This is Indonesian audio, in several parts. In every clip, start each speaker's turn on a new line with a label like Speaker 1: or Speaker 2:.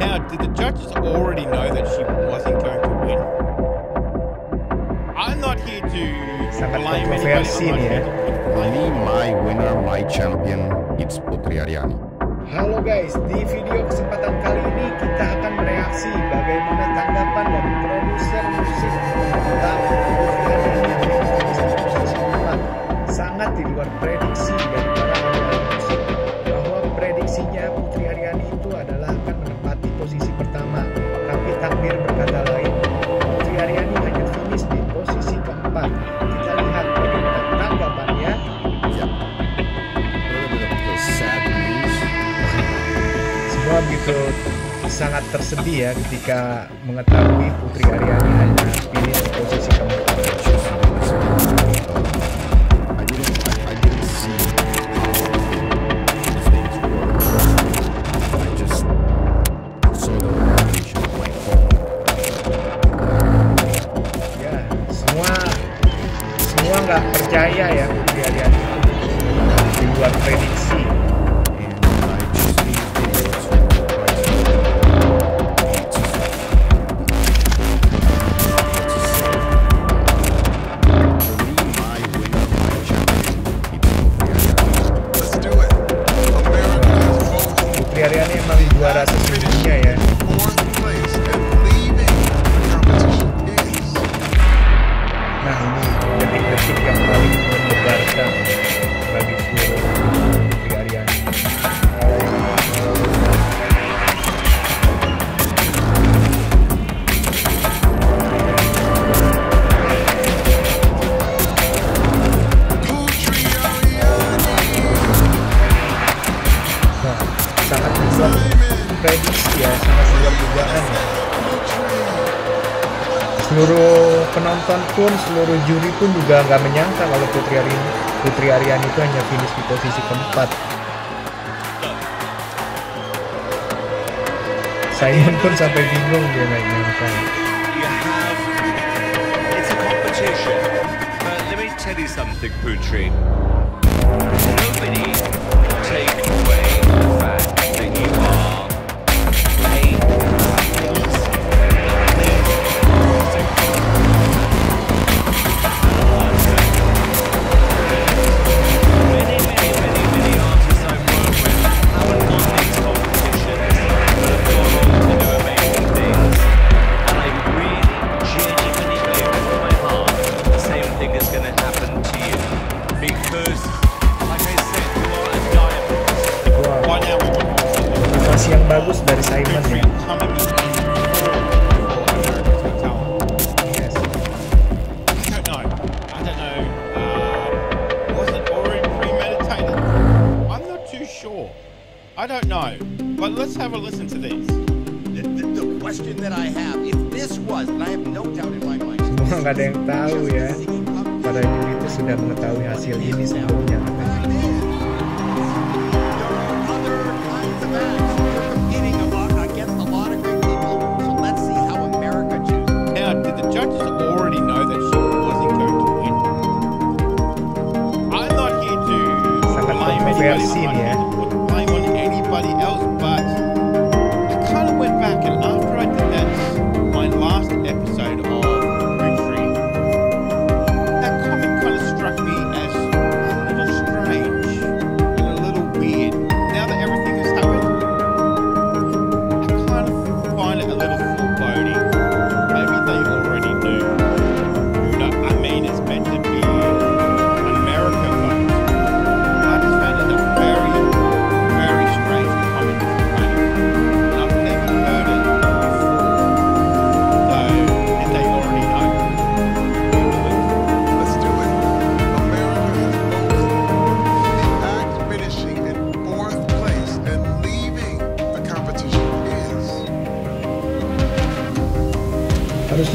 Speaker 1: Now, did the judges already know that she wasn't going to win? I'm not here to
Speaker 2: Sangat
Speaker 1: blame
Speaker 2: kontroversi
Speaker 1: anybody.
Speaker 2: ya.
Speaker 3: Me, my winner, my champion, it's Putri Aryani.
Speaker 2: Halo guys, di video kesempatan kali ini kita akan bereaksi bagaimana tanggapan dari produser musik tentang Putri Aryani yang. Sangat di luar prediksi Semua begitu sangat tersedih ya ketika mengetahui Putri Aryani hanya di posisi keempat. Ya, semua semua nggak percaya ya Putri Aryani di luar prediksi.
Speaker 4: Both
Speaker 2: Putri Aryani emang juara sesungguhnya ya. Pun, seluruh juri pun juga nggak menyangka kalau Putri Aryani, Putri Aryani itu hanya finish di posisi keempat. Simon pun sampai bingung dia nggak nyangka.
Speaker 5: tell you something Putri nobody take away
Speaker 1: premeditated? I'm not too sure. I don't know. But let's have a listen to this.
Speaker 6: The, the, the question that I have, if this was, and I have no doubt in my mind,
Speaker 2: Semua nggak ada yang tahu ya.
Speaker 6: a singing
Speaker 2: Para juri itu sudah mengetahui hasil ini sebelumnya.
Speaker 1: Judges already know that she wasn't going to win? I'm not here to blame anybody.
Speaker 2: kontroversi
Speaker 1: I'm not
Speaker 2: nih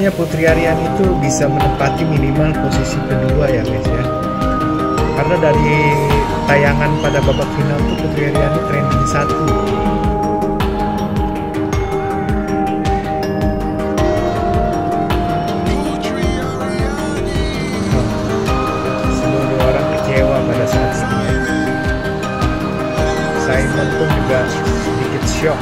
Speaker 2: Harusnya Putri Aryani itu bisa menempati minimal posisi kedua ya guys ya. Karena dari tayangan pada babak final tuh Putri Aryani trending satu. Seluruh orang kecewa pada saat ini. Simon pun juga sedikit shock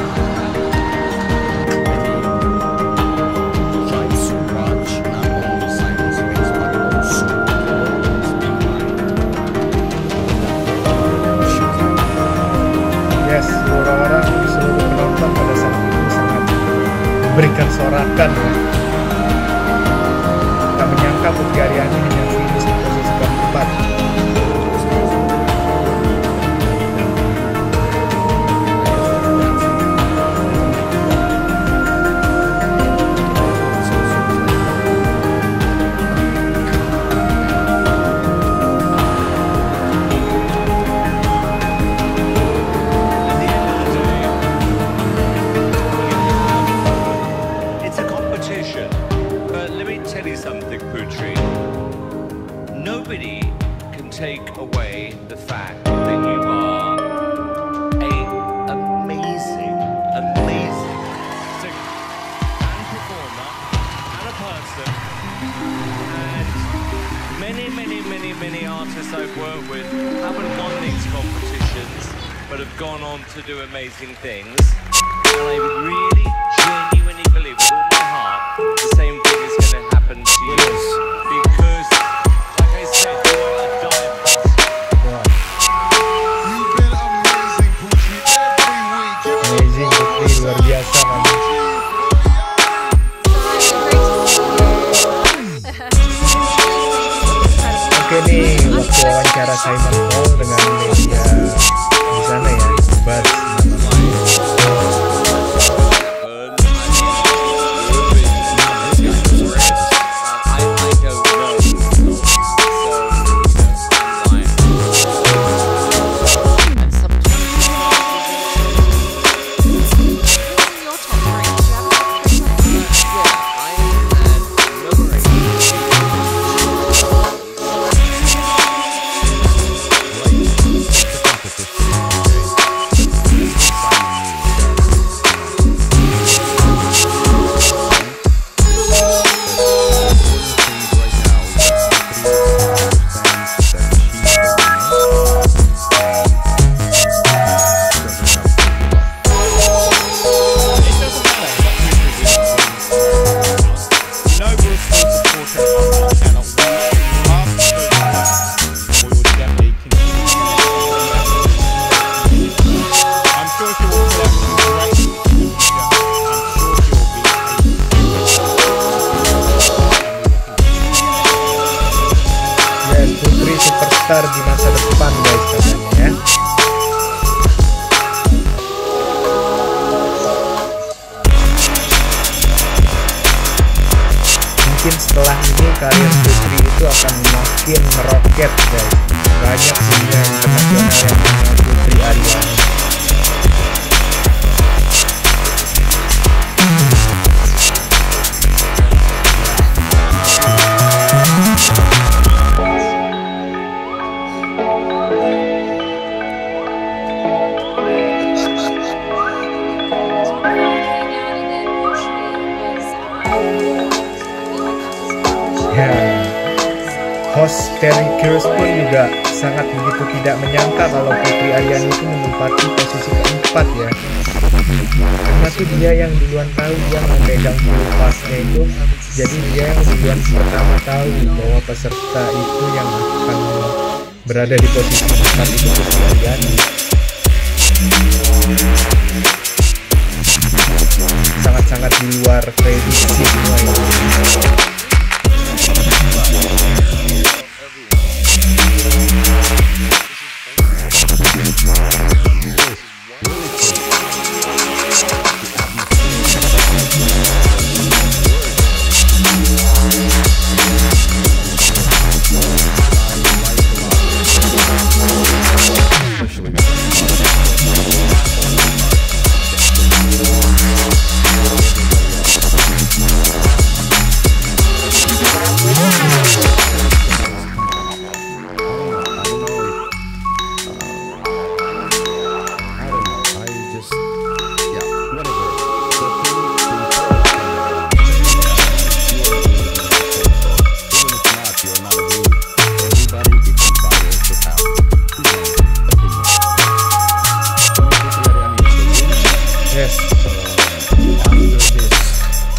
Speaker 5: many, many, many, many artists I've worked with haven't won these competitions, but have gone on to do amazing things. And I really,
Speaker 2: Superstar di masa depan guys katanya ya. Mungkin setelah ini karir Putri itu akan makin meroket guys. Banyak dunia internasional yang mengenal Putri Aryani. Ya, host Terry Crews pun juga sangat begitu tidak menyangka kalau Putri Aryani itu menempati posisi keempat ya. Karena tuh dia yang duluan tahu dia memegang full passnya itu, jadi dia yang duluan pertama tahu bahwa peserta itu yang akan berada di posisi keempat itu Putri Aryani. Sangat-sangat di luar prediksi semua ini.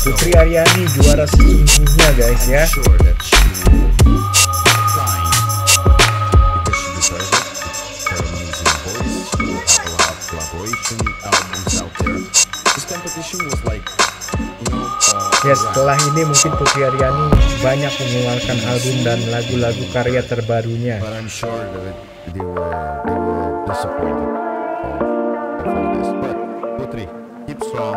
Speaker 3: This competition was like, you know,
Speaker 2: Ya setelah ini mungkin Putri Aryani banyak mengeluarkan album dan lagu-lagu karya terbarunya.
Speaker 3: Putri, keep strong.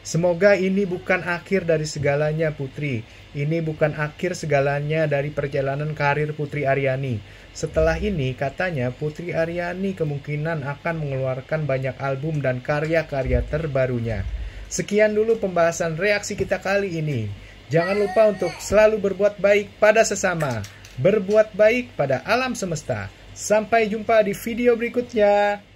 Speaker 2: Semoga ini bukan akhir dari segalanya Putri. Ini bukan akhir segalanya dari perjalanan karir Putri Aryani. Setelah ini katanya Putri Aryani kemungkinan akan mengeluarkan banyak album dan karya-karya terbarunya. Sekian dulu pembahasan reaksi kita kali ini. Jangan lupa untuk selalu berbuat baik pada sesama, berbuat baik pada alam semesta. Sampai jumpa di video berikutnya.